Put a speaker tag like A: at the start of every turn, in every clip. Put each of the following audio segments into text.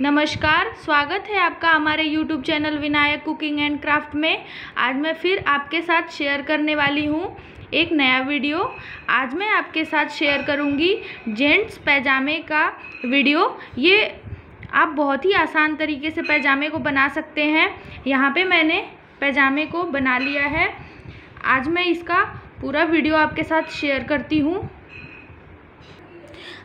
A: नमस्कार, स्वागत है आपका हमारे YouTube channel Vinayak cooking and craft में। आज मैं फिर आपके साथ शेयर करने वाली हूँ एक नया वीडियो। आज मैं आपके साथ शेयर करूँगी जेंट्स पैजामे का वीडियो। ये आप बहुत ही आसान तरीके से पैजामे को बना सकते हैं। यहाँ पे मैंने पैजामे को बना लिया है। आज मैं इसका पूरा वीडियो आपके साथ शेयर करती हूँ।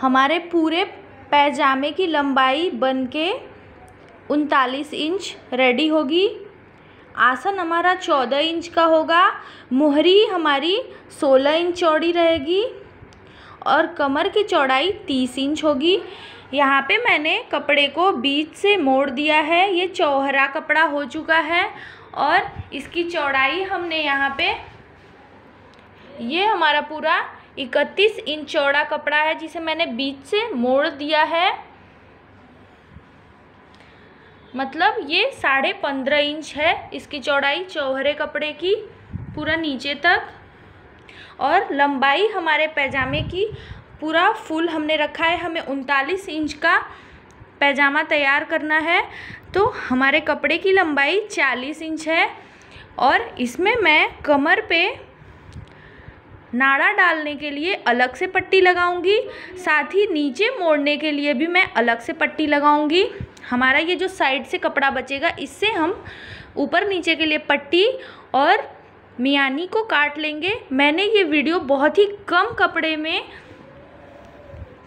A: हमारे पूरे पैजामे की लंबाई बन के उनतालीस इंच रेडी होगी। आसन हमारा चौदह इंच का होगा। मोहरी हमारी सोलह इंच चौड़ी रहेगी और कमर की चौड़ाई तीस इंच होगी। यहाँ पे मैंने कपड़े को बीच से मोड़ दिया है। ये चौहरा कपड़ा हो चुका है और इसकी चौड़ाई हमने यहाँ पे, ये हमारा पूरा इकतीस इंच चौड़ा कपड़ा है, जिसे मैंने बीच से मोड़ दिया है। मतलब ये साढ़े पंद्रह इंच है इसकी चौड़ाई चौहरे कपड़े की, पूरा नीचे तक। और लंबाई हमारे पैजामे की, पूरा फुल हमने रखा है, हमें उनतालीस इंच का पैजामा तैयार करना है। तो हमारे कपड़े की लंबाई चालीस इंच है और इसमें मैं कमर पे नाड़ा डालने के लिए अलग से पट्टी लगाऊँगी, साथ ही नीचे मोड़ने के लिए भी मैं अलग से पट्टी लगाऊँगी। हमारा ये जो साइड से कपड़ा बचेगा, इससे हम ऊपर नीचे के लिए पट्टी और मियानी को काट लेंगे। मैंने ये वीडियो बहुत ही कम कपड़े में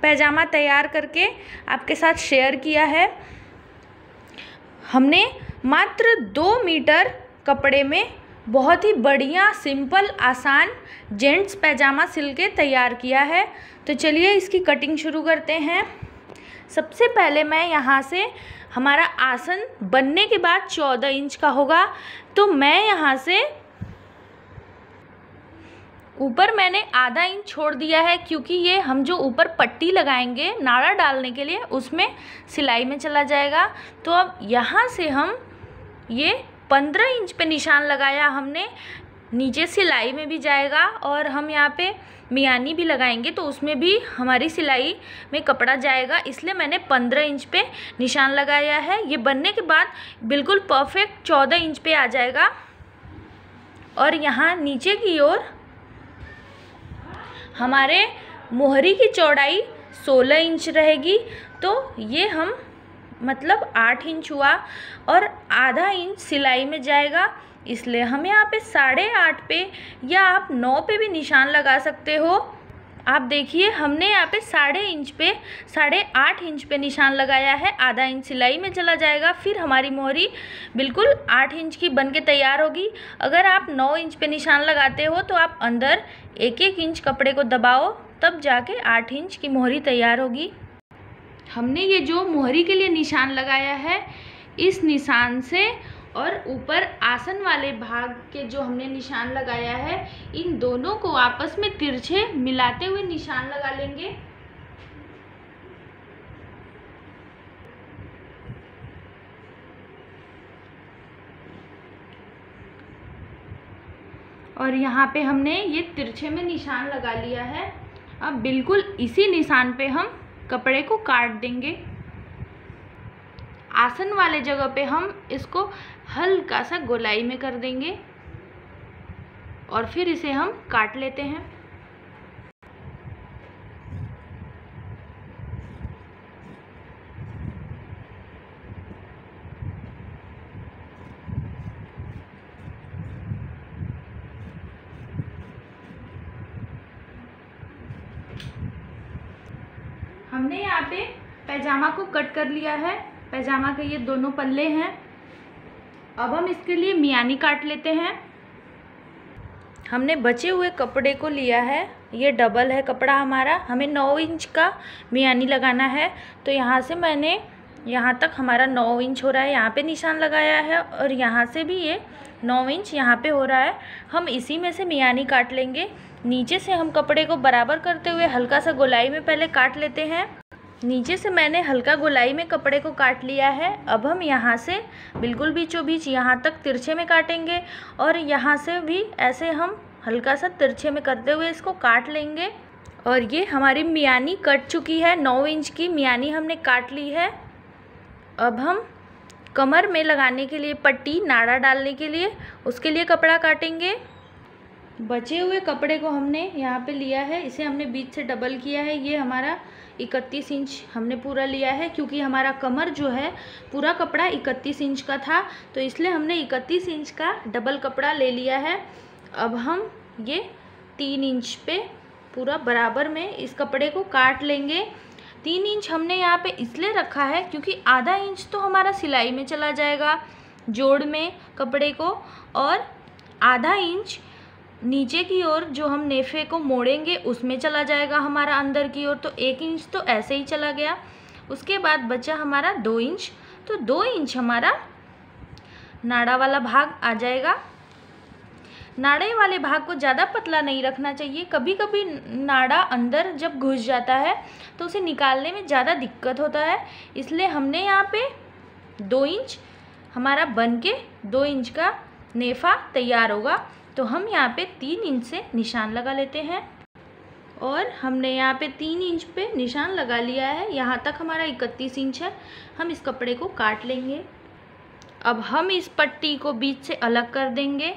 A: पैजामा तैयार करके आपके साथ शेयर किया है। हमने मात्र दो मीटर कपड़े में बहुत ही बढ़िया सिंपल आसान जेंट्स पैजामा सिल के तैयार किया है। तो चलिए इसकी कटिंग शुरू करते हैं। सबसे पहले मैं यहाँ से हमारा आसन बनने के बाद चौदह इंच का होगा। तो मैं यहाँ से ऊपर मैंने आधा इंच छोड़ दिया है, क्योंकि ये हम जो ऊपर पट्टी लगाएँगे नाड़ा डालने के लिए, उसमें सिलाई में चला जाएगा। तो अब यहाँ से हम ये पंद्रह इंच पे निशान लगाया हमने, नीचे सिलाई में भी जाएगा और हम यहाँ पे मियानी भी लगाएँगे तो उसमें भी हमारी सिलाई में कपड़ा जाएगा, इसलिए मैंने पंद्रह इंच पे निशान लगाया है। ये बनने के बाद बिल्कुल परफेक्ट चौदह इंच पे आ जाएगा। और यहाँ नीचे की ओर हमारे मोहरी की चौड़ाई सोलह इंच रहेगी तो ये हम मतलब आठ इंच हुआ और आधा इंच सिलाई में जाएगा। इसलिए हम यहाँ पे साढ़े आठ पे या आप नौ पे भी निशान लगा सकते हो। आप देखिए, हमने यहाँ पे साढ़े इंच पे, साढ़े आठ इंच पे निशान लगाया है। आधा इंच सिलाई में चला जाएगा। फिर हमारी मोहरी बिल्कुल आठ इंच की बन के तैयार होगी। अगर आप नौ इंच पे निशान लगाते हो तो आप अंदर एक एक इंच कपड़े को दबाओ, तब जाके आठ इंच की मोहरी तैयार होगी। हमने ये जो मोहरी के लिए निशान लगाया है, इस निशान से और ऊपर आसन वाले भाग के जो हमने निशान लगाया है, इन दोनों को आपस में तिरछे मिलाते हुए निशान लगा लेंगे। और यहाँ पे हमने ये तिरछे में निशान लगा लिया है। अब बिल्कुल इसी निशान पे हम कपड़े को काट देंगे। आसन वाले जगह पे हम इसको हल्का सा गोलाई में कर देंगे और फिर इसे हम काट लेते हैं। हमने यहाँ पे पैजामा को कट कर लिया है। पैजामा के ये दोनों पल्ले हैं। अब हम इसके लिए मियानी काट लेते हैं। हमने बचे हुए कपड़े को लिया है। ये डबल है कपड़ा हमारा। हमें नौ इंच का मियानी लगाना है। तो यहाँ से मैंने, यहाँ तक हमारा नौ इंच हो रहा है। यहाँ पे निशान लगाया है और यहाँ से भी ये नौ इंच यहाँ पे हो रहा है। हम इसी में से मियानी काट लेंगे। नीचे से हम कपड़े को बराबर करते हुए हल्का सा गोलाई में पहले काट लेते हैं। नीचे से मैंने हल्का गोलाई में कपड़े को काट लिया है। अब हम यहाँ से बिल्कुल बीचों बीच यहाँ तक तिरछे में काटेंगे और यहाँ से भी ऐसे हम हल्का सा तिरछे में करते हुए इसको काट लेंगे। और ये हमारी मियानी कट चुकी है। नौ इंच की मियानी हमने काट ली है। अब हम कमर में लगाने के लिए पट्टी, नाड़ा डालने के लिए उसके लिए कपड़ा काटेंगे। बचे हुए कपड़े को हमने यहाँ पे लिया है। इसे हमने बीच से डबल किया है। ये हमारा इकतीस इंच हमने पूरा लिया है, क्योंकि हमारा कमर जो है, पूरा कपड़ा इकतीस इंच का था। तो इसलिए हमने इकतीस इंच का डबल कपड़ा ले लिया है। अब हम ये तीन इंच पे पूरा बराबर में इस कपड़े को काट लेंगे। तीन इंच हमने यहाँ पे इसलिए रखा है, क्योंकि आधा इंच तो हमारा सिलाई में चला जाएगा, जोड़ में कपड़े को। और आधा इंच नीचे की ओर जो हम नेफे को मोड़ेंगे, उसमें चला जाएगा हमारा अंदर की ओर। तो एक इंच तो ऐसे ही चला गया। उसके बाद बचा हमारा दो इंच। तो दो इंच हमारा नाड़ा वाला भाग आ जाएगा। नाड़े वाले भाग को ज़्यादा पतला नहीं रखना चाहिए। कभी कभी नाड़ा अंदर जब घुस जाता है तो उसे निकालने में ज़्यादा दिक्कत होता है। इसलिए हमने यहाँ पे दो इंच हमारा बन के दो इंच का नेफा तैयार होगा। तो हम यहाँ पे तीन इंच से निशान लगा लेते हैं। और हमने यहाँ पे तीन इंच पे निशान लगा लिया है। यहाँ तक हमारा इकतीस इंच है। हम इस कपड़े को काट लेंगे। अब हम इस पट्टी को बीच से अलग कर देंगे।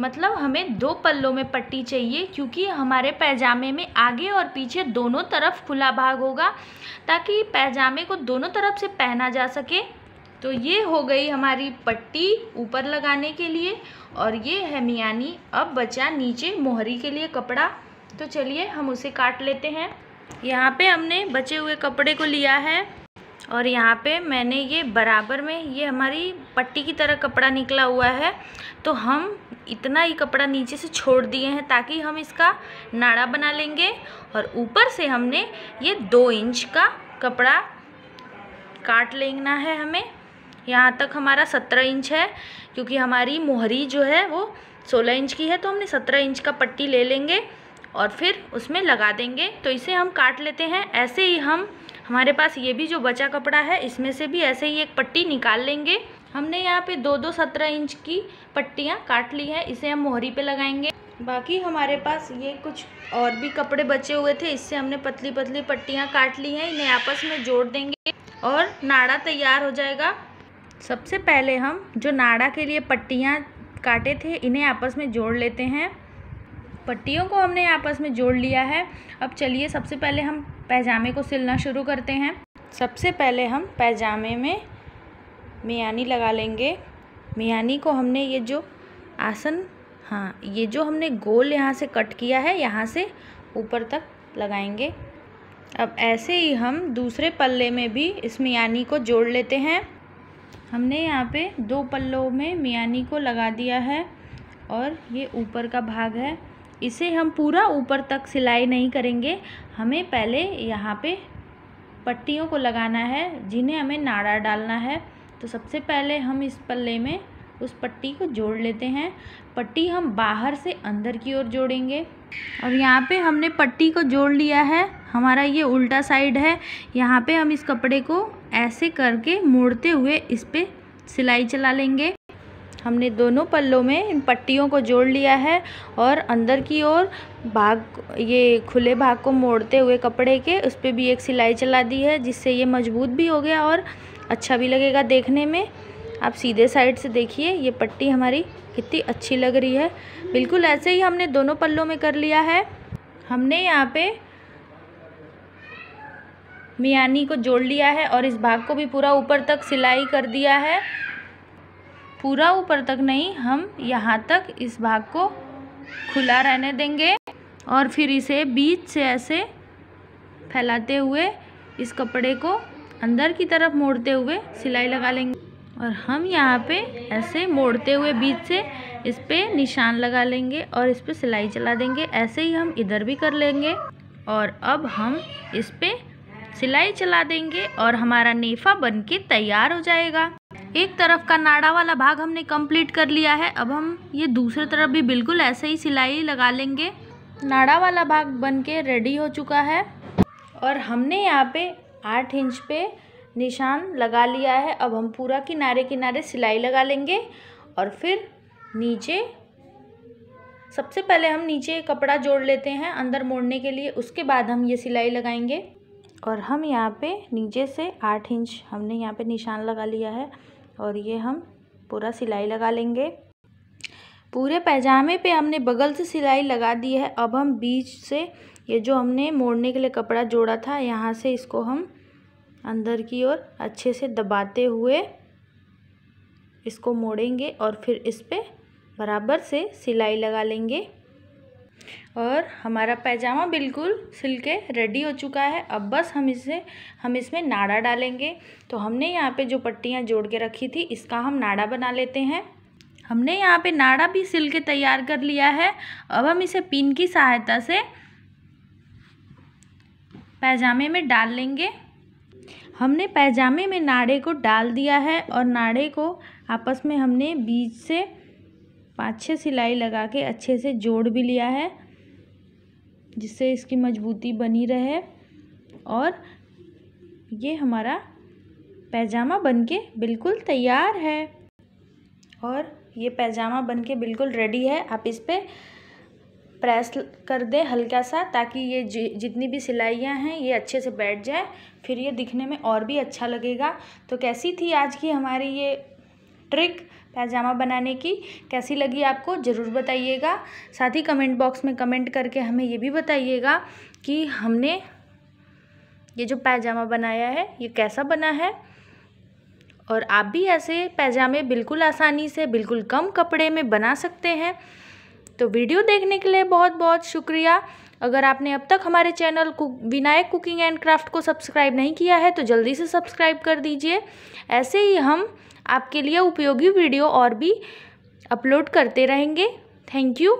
A: मतलब हमें दो पल्लों में पट्टी चाहिए, क्योंकि हमारे पैजामे में आगे और पीछे दोनों तरफ़ खुला भाग होगा, ताकि पैजामे को दोनों तरफ़ से पहना जा सके। तो ये हो गई हमारी पट्टी ऊपर लगाने के लिए और ये है मियानी, अब बचा नीचे मोहरी के लिए कपड़ा। तो चलिए हम उसे काट लेते हैं। यहाँ पे हमने बचे हुए कपड़े को लिया है और यहाँ पे मैंने ये बराबर में ये हमारी पट्टी की तरह कपड़ा निकला हुआ है। तो हम इतना ही कपड़ा नीचे से छोड़ दिए हैं ताकि हम इसका नाड़ा बना लेंगे और ऊपर से हमने ये दो इंच का कपड़ा काट लेना है हमें। यहाँ तक हमारा सत्रह इंच है, क्योंकि हमारी मोहरी जो है वो सोलह इंच की है तो हमने सत्रह इंच का पट्टी ले लेंगे और फिर उसमें लगा देंगे। तो इसे हम काट लेते हैं। ऐसे ही हम, हमारे पास ये भी जो बचा कपड़ा है, इसमें से भी ऐसे ही एक पट्टी निकाल लेंगे। हमने यहाँ पे दो दो सत्रह इंच की पट्टियाँ काट ली है, इसे हम मोहरी पे लगाएँगे। बाकी हमारे पास ये कुछ और भी कपड़े बचे हुए थे, इससे हमने पतली पतली पट्टियाँ काट ली हैं, इन्हें आपस में जोड़ देंगे और नाड़ा तैयार हो जाएगा। सबसे पहले हम जो नाड़ा के लिए पट्टियाँ काटे थे, इन्हें आपस में जोड़ लेते हैं। पट्टियों को हमने आपस में जोड़ लिया है। अब चलिए सबसे पहले हम पैजामे को सिलना शुरू करते हैं। सबसे पहले हम पैजामे में मियानी लगा लेंगे। मियानी को हमने ये जो आसन हाँ ये जो हमने गोल यहाँ से कट किया है, यहाँ से ऊपर तक लगाएँगे। अब ऐसे ही हम दूसरे पल्ले में भी इस मियानी को जोड़ लेते हैं। हमने यहाँ पे दो पल्लों में मियानी को लगा दिया है और ये ऊपर का भाग है। इसे हम पूरा ऊपर तक सिलाई नहीं करेंगे। हमें पहले यहाँ पे पट्टियों को लगाना है, जिन्हें हमें नाड़ा डालना है। तो सबसे पहले हम इस पल्ले में उस पट्टी को जोड़ लेते हैं। पट्टी हम बाहर से अंदर की ओर जोड़ेंगे। और यहाँ पे हमने पट्टी को जोड़ लिया है। हमारा ये उल्टा साइड है। यहाँ पे हम इस कपड़े को ऐसे करके मोड़ते हुए इस पर सिलाई चला लेंगे। हमने दोनों पल्लों में इन पट्टियों को जोड़ लिया है और अंदर की ओर भाग, ये खुले भाग को मोड़ते हुए कपड़े के उस पर भी एक सिलाई चला दी है, जिससे ये मज़बूत भी हो गया और अच्छा भी लगेगा देखने में। आप सीधे साइड से देखिए, ये पट्टी हमारी कितनी अच्छी लग रही है। बिल्कुल ऐसे ही हमने दोनों पल्लों में कर लिया है। हमने यहाँ पे मियानी को जोड़ लिया है और इस भाग को भी पूरा ऊपर तक सिलाई कर दिया है। पूरा ऊपर तक नहीं, हम यहाँ तक इस भाग को खुला रहने देंगे और फिर इसे बीच से ऐसे फैलाते हुए इस कपड़े को अंदर की तरफ़ मोड़ते हुए सिलाई लगा लेंगे। और हम यहाँ पे ऐसे मोड़ते हुए बीच से इस पर निशान लगा लेंगे और इस पर सिलाई चला देंगे। ऐसे ही हम इधर भी कर लेंगे और अब हम इस पर सिलाई चला देंगे और हमारा नेफा बन के तैयार हो जाएगा। एक तरफ़ का नाड़ा वाला भाग हमने कंप्लीट कर लिया है। अब हम ये दूसरे तरफ़ भी बिल्कुल ऐसे ही सिलाई लगा लेंगे। नाड़ा वाला भाग बन के रेडी हो चुका है और हमने यहाँ पे आठ इंच पे निशान लगा लिया है। अब हम पूरा किनारे किनारे सिलाई लगा लेंगे और फिर नीचे, सबसे पहले हम नीचे कपड़ा जोड़ लेते हैं अंदर मोड़ने के लिए। उसके बाद हम ये सिलाई लगाएँगे और हम यहाँ पे नीचे से आठ इंच हमने यहाँ पे निशान लगा लिया है और ये हम पूरा सिलाई लगा लेंगे। पूरे पैजामे पे हमने बगल से सिलाई लगा दी है। अब हम बीच से ये जो हमने मोड़ने के लिए कपड़ा जोड़ा था, यहाँ से इसको हम अंदर की ओर अच्छे से दबाते हुए इसको मोड़ेंगे और फिर इस पर बराबर से सिलाई लगा लेंगे। और हमारा पैजामा बिल्कुल सिल के रेडी हो चुका है। अब बस हम इसे, हम इसमें नाड़ा डालेंगे। तो हमने यहाँ पे जो पट्टियाँ जोड़ के रखी थी, इसका हम नाड़ा बना लेते हैं। हमने यहाँ पे नाड़ा भी सिल के तैयार कर लिया है। अब हम इसे पिन की सहायता से पैजामे में डाल लेंगे। हमने पैजामे में नाड़े को डाल दिया है और नाड़े को आपस में हमने बीच से पाँच छः सिलाई लगा के अच्छे से जोड़ भी लिया है, जिससे इसकी मजबूती बनी रहे और ये हमारा पैजामा बनके बिल्कुल तैयार है। और ये पैजामा बनके बिल्कुल रेडी है, आप इस पर प्रेस कर दें हल्का सा ताकि ये जितनी भी सिलाइयाँ हैं ये अच्छे से बैठ जाए। फिर ये दिखने में और भी अच्छा लगेगा। तो कैसी थी आज की हमारी ये ट्रिक पैजामा बनाने की? कैसी लगी आपको? ज़रूर बताइएगा। साथ ही कमेंट बॉक्स में कमेंट करके हमें ये भी बताइएगा कि हमने ये जो पैजामा बनाया है, ये कैसा बना है? और आप भी ऐसे पैजामे बिल्कुल आसानी से, बिल्कुल कम कपड़े में बना सकते हैं। तो वीडियो देखने के लिए बहुत बहुत शुक्रिया। अगर आपने अब तक हमारे चैनल कु, विनायक कुकिंग एंड क्राफ्ट को सब्सक्राइब नहीं किया है तो जल्दी से सब्सक्राइब कर दीजिए। ऐसे ही हम आपके लिए उपयोगी वीडियो और भी अपलोड करते रहेंगे। Thank you.